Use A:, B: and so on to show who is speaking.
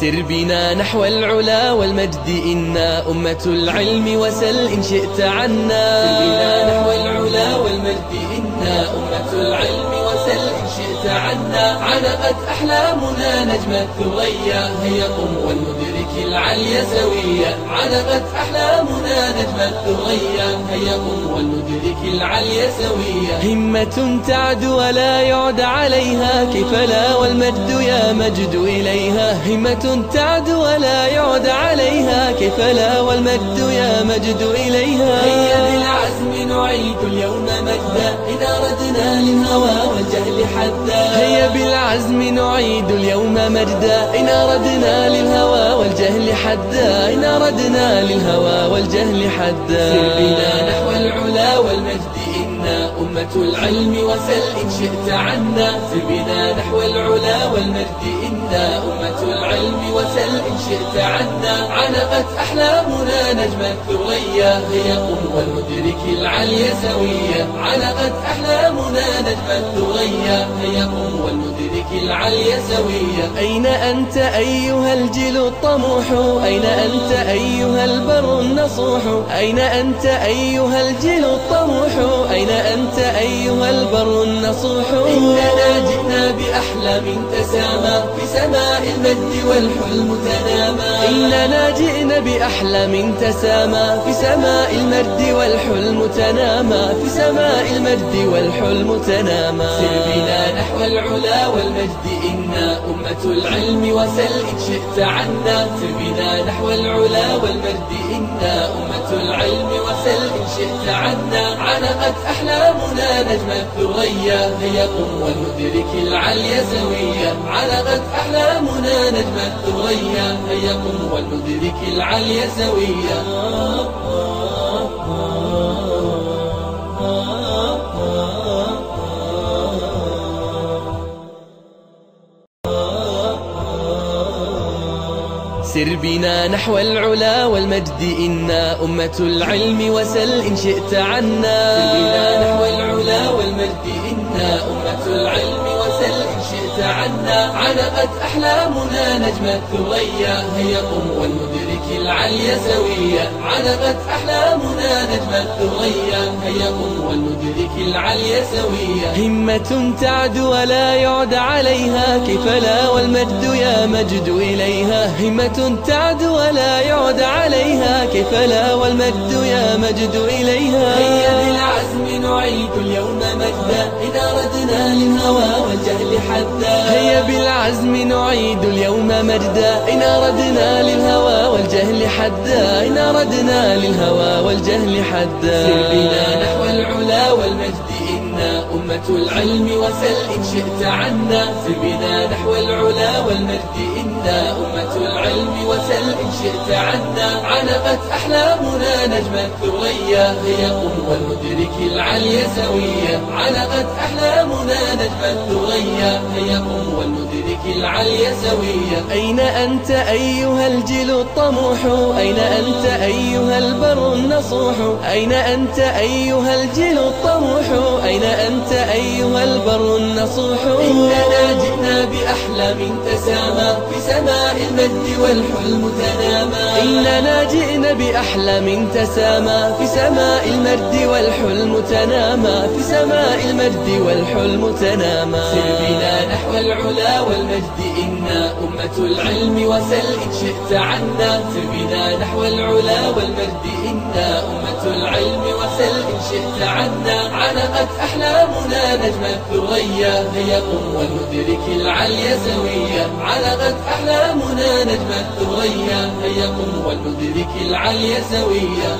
A: سر بنا نحو العلا والمجد إنا أمة العلم وسل إن شئت عنا.
B: سر بنا نحو العلا والمجد أمة العلم وسل إن شئت عنا علقت أحلامنا نجم الثريا هيا قم ولندرك العلي سويا علقت أحلامنا نجم الثريا هيا قم ولندرك العلي سويا
A: همة تعد ولا يعد عليها كيف لا والمجد يا مجد إليها. همة تعد ولا يعد عليها كيف لا والمجد يا مجد إليها.
B: هيا بالعزم نعيد اليوم مجدا إذا ردنا للهوى والجهل حدا
A: هيا بالعزم نعيد اليوم مجدا إن أردنا للهوى والجهل حدا إن أردنا للهوى والجهل حدا
B: سر بنا نحو العلا والمجد. أمة العلم وسل إن شئت عنا. سر بنا نحو العلا والمجد إنا. أمة العلم وسل إن شئت عنا. علقت أحلامنا نجم الثريا هيا قم ولندرك العلي سويا علقت أحلامنا نجم الثريا هيا قم ولندرك العلي سويا
A: أين أنت أيها الجيل الطموح؟ أين أنت أيها البر النصوح؟ أين أنت أيها الجيل الطموح؟ البر النصوح.
B: إننا جئنا بأحلام تسامى في سماء المجد والحلم تنامى.
A: إننا جئنا بأحلام تسامى في سماء المجد والحلم تنامى. في سماء المجد والحلم تنامى.
B: سر بنا نحو العلا والمجد إنا أمة العلم وسل إن شئت عنا. سر بنا نحو العلا والمجد إنا أمة العلم وسل إن شئت عنا. علقت أحلامنا نجم الثريا هيا قم وندرك العلي سويا علقت أحلامنا نجم الثريا هيا قم وندرك العلي سويا
A: سر بنا نحو العلا والمجد إنا أمة العلم وسل إن شئت عنا.
B: سر بنا نحو العلا والمجد إنا أمة العلم وسل إن شئت عنا علقت أحلامنا نجم الثريا. هيا قم ولندرك العلي سويا. علقت أحلامنا نجم الثريا. هيا قم ولندرك العلي سويا.
A: همة تعد ولا يعد عليها. كيف لا والمجد يا مجد إليها. همة تعد ولا يعد عليها. كيف لا والمجد يا مجد إليها.
B: هيا بالعزم نعيد اليوم مجدا. إذا ردنا للهوى والجهل حدا
A: هيا بالعزم نعيد اليوم مجدا إن أردنا للهوى والجهل حدا إن أردنا للهوى والجهل حدا
B: سر بنا نحو العلا والمجد. العلم وسل إن شئت عنا. سر بنا نحو العلا والمجد إنا. أمة العلم وسل إن شئت عنا. علقت أحلامنا نجم الثريا هيا قم ولندرك العلي سويا علقت أحلامنا نجم الثريا هيا قم ولندرك العلي سويا
A: أين أنت أيها الجيل الطموح؟ أين أنت أيها البر النصوح؟ أين أنت أيها الجيل الطموح؟ أين أيها البر النصوح.
B: إننا بأحلام تسامى في سماء المجد والحلم تنامى.
A: إننا جئنا بأحلام تسامى في سماء المجد والحلم تنامى. في سماء المجد والحلم تنامى.
B: سر بنا نحو العلا والمجد إنا أمة العلم وسل إن شئت عنا. سر بنا نحو العلا والمجد إنا أمة العلم وسل إن شئت عنا. علقت أحلامنا نجم الثريا هيا قم وندرك العلي سويا علقت أحلامنا نجم الثريا هيا قم وندرك العلي سويا